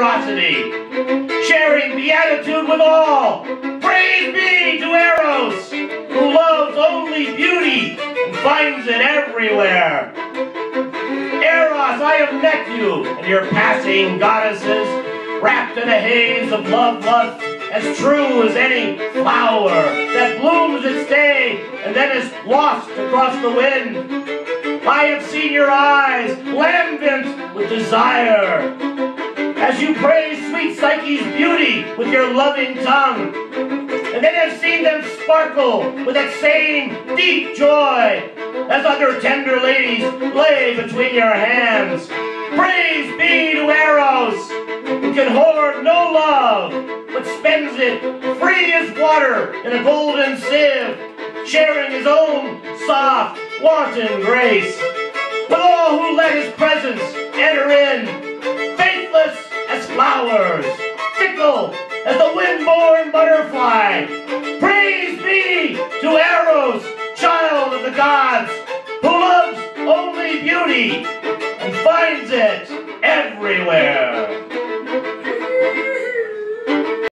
generosity, sharing beatitude with all. Praise be to Eros, who loves only beauty and finds it everywhere. Eros, I have met you and your passing goddesses, wrapped in a haze of love lust, as true as any flower that blooms its day and then is lost across the wind. I have seen your eyes lambent with desire you praise sweet Psyche's beauty with your loving tongue. And then have seen them sparkle with that same deep joy as other tender ladies lay between your hands. Praise be to Eros, who can hoard no love, but spends it free as water in a golden sieve, sharing his own soft, wanton grace fickle as the wind-born butterfly. Praise be to Eros, child of the gods, who loves only beauty and finds it everywhere.